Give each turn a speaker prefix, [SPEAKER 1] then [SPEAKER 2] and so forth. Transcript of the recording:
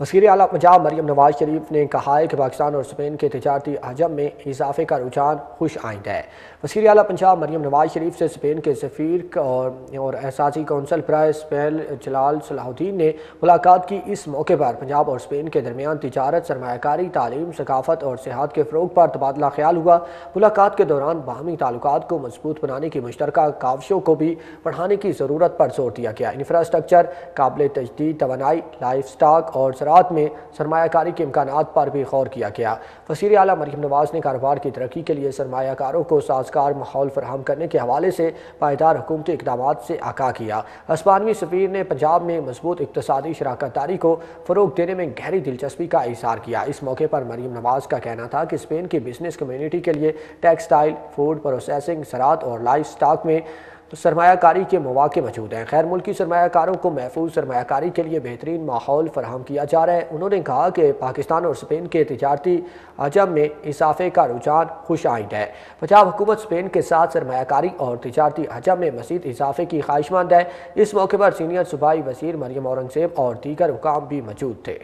[SPEAKER 1] वज़ीर अला पंजाब मरीम नवाज़ शरीफ ने कहा है कि पाकिस्तान और स्पेन के तजारती हजम में इजाफे का रुझान खुश आइंद है। वज़ीर अला पंजाब मरीम नवाज़ शरीफ से स्पेन के सफ़ीर और, और एहसासी कौंसल प्राय स्पेल जलाल सलाहुद्दीन ने मुलाकात की। इस मौके पर पंजाब और स्पेन के दरमियान तजारत सरमाकारी तालीम सकाफत और सेहत के फ़रोग पर तबादला ख्याल हुआ। मुलाकात के दौरान बाहमी ताल्लुक को मज़बूत बनाने की मुश्तर काविशों को भी बढ़ाने की ज़रूरत पर ज़ोर दिया गया। इंफ्रास्ट्रक्चर काबिल तजदीद तोानाई लाइफ स्टाक और ज़रात में सरमाकारी के इम्कान पर भी गौर किया गया। वसी अला मरीम नवाज़ ने कारोबार की तरक्की के लिए सरमाकारों को साजगार माहौल फराम करने के हवाले से पायदार हुकूमती इकदाम से आका किया। अस्पानवी सफ़ीर ने पंजाब में मज़बूत इकतदी शराकत दारी को फ़रोग देने में गहरी दिलचस्पी का इशार किया। इस मौके पर मरीम नवाज़ का कहना था कि स्पेन की बिज़नेस कम्यूनिटी के लिए टेक्सटाइल, फ़ूड प्रोसेसिंग, ज़रात और लाइफ स्टाक में तो सरमाकारी के मौाक़े मौजूद हैं। खैर, मुल्की सरमाकारों को महफूज सरमाकारी के लिए बेहतरीन माहौल फराम किया जा रहा है। उन्होंने कहा कि पाकिस्तान और स्पेन के तजारती अजम में इजाफे का रुझान खुश आइंद है। पंजाब हुकूमत स्पेन के साथ सरमाकारी और तजारती हजम में मजीद इजाफे की ख्वाहिशमंद है। इस मौके पर सीनियर सूबाई वज़ीर मरियम औरंगज़ेब और दीगर हुकाम भी मौजूद थे।